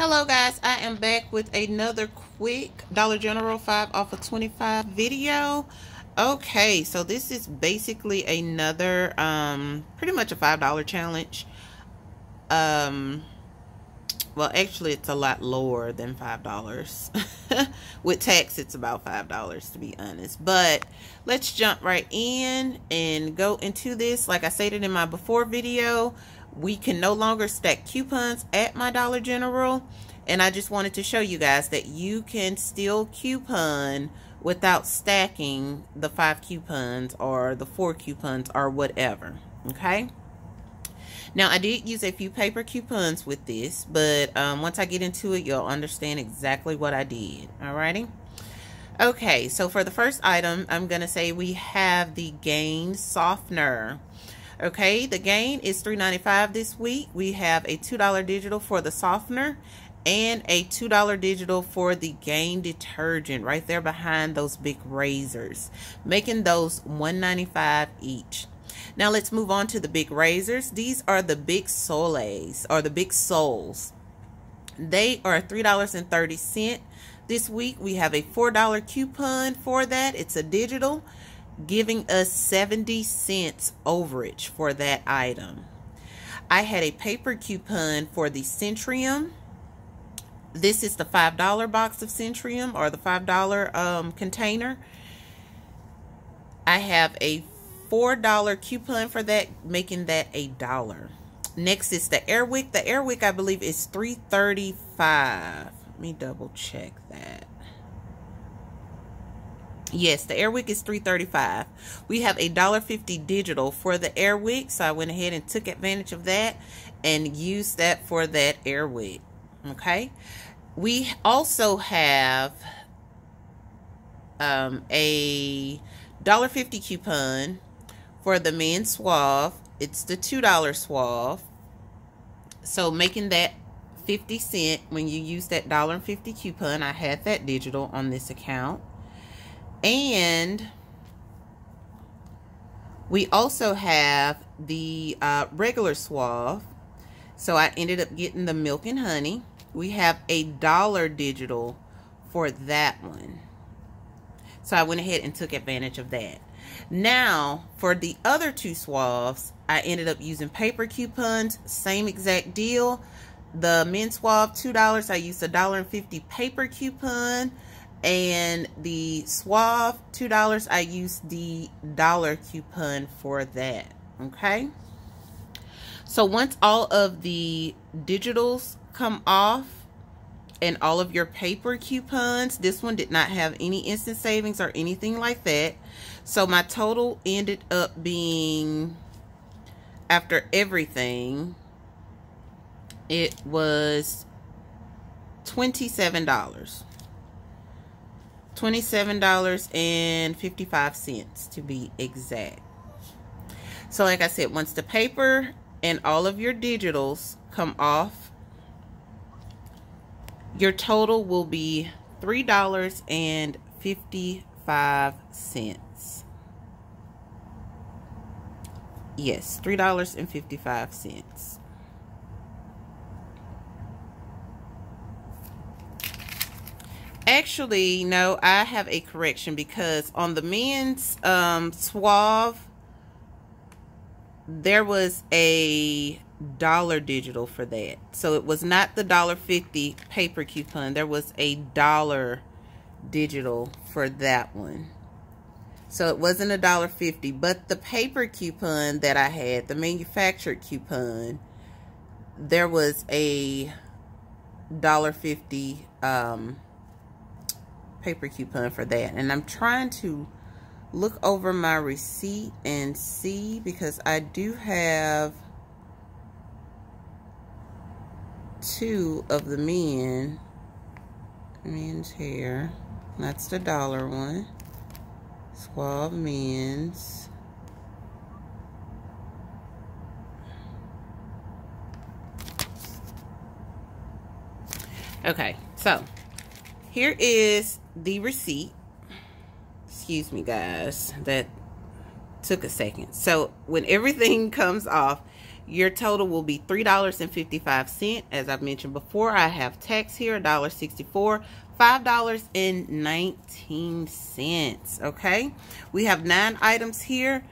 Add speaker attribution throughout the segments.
Speaker 1: Hello guys, I am back with another quick Dollar General 5 off of 25 video. Okay, so this is basically another, um, pretty much a $5 challenge. Um, well, actually it's a lot lower than $5. with tax, it's about $5 to be honest. But let's jump right in and go into this. Like I stated in my before video, we can no longer stack coupons at my Dollar General. And I just wanted to show you guys that you can still coupon without stacking the five coupons or the four coupons or whatever. Okay. Now, I did use a few paper coupons with this, but um, once I get into it, you'll understand exactly what I did. Alrighty. Okay, so for the first item, I'm going to say we have the Gain Softener. Okay, the gain is $3.95 this week. We have a $2 digital for the softener and a $2 digital for the gain detergent right there behind those Bic razors, making those $1.95 each. Now let's move on to the Bic razors. These are the big soles or the big soles. They are $3.30 this week. We have a $4 coupon for that. It's a digital giving us 70 cents overage for that item. I had a paper coupon for the Centrum. This is the $5 box of Centrum or the $5 um, container. I have a $4 coupon for that, making that a dollar. Next is the Airwick. The Airwick, I believe, is $3.35. Let me double check that. Yes, the Airwick is three thirty five. We have a dollar fifty digital for the Airwick, so I went ahead and took advantage of that and used that for that Airwick. Okay. We also have um, a dollar fifty coupon for the men's suave. It's the two dollar suave. So making that 50 cent when you use that dollar and 50 coupon. I had that digital on this account. And we also have the uh, regular Suave. So I ended up getting the milk and honey. We have a dollar digital for that one. So I went ahead and took advantage of that. Now, for the other two Suaves, I ended up using paper coupons. Same exact deal. The Men Suave, $2. I used a dollar and fifty paper coupon and the Suave $2 I used the dollar coupon for that okay? So once all of the digitals come off and all of your paper coupons this one did not have any instant savings or anything like that. So my total ended up being after everything it was $27 $27.55 to be exact. So like I said, once the paper and all of your digitals come off, your total will be $3.55. Yes, $3.55. Actually, no, I have a correction because on the men's um, Suave, there was a dollar digital for that. So it was not the dollar fifty paper coupon. There was a dollar digital for that one. So it wasn't a dollar fifty, but the paper coupon that I had, the manufactured coupon, there was a dollar fifty um paper coupon for that. And I'm trying to look over my receipt and see because I do have two of the men. Men's hair. That's the dollar one. Suave men's. Okay, so here is the receipt. Excuse me, guys. That took a second. So when everything comes off, Your total will be $3.55. As I've mentioned before, I have tax here, $1.64. $5.19. Okay. We have nine items here.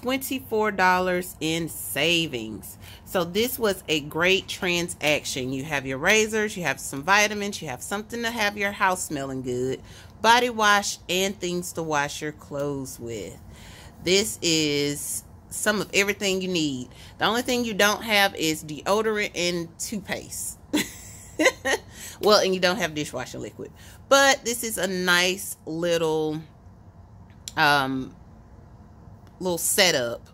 Speaker 1: $24 in savings. So this was a great transaction. You have your razors, you have some vitamins, you have something to have your house smelling good, body wash, and things to wash your clothes with. This is some of everything you need. The only thing you don't have is deodorant and toothpaste. well, and you don't have dishwashing liquid. But this is a nice little um little setup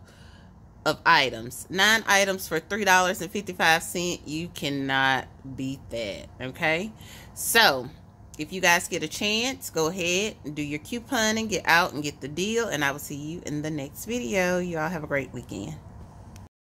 Speaker 1: of items. Nine items for $3.55. You cannot beat that. Okay. So if you guys get a chance, go ahead and do your coupon and get out and get the deal. And I will see you in the next video. You all have a great weekend.